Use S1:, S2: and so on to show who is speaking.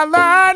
S1: my life.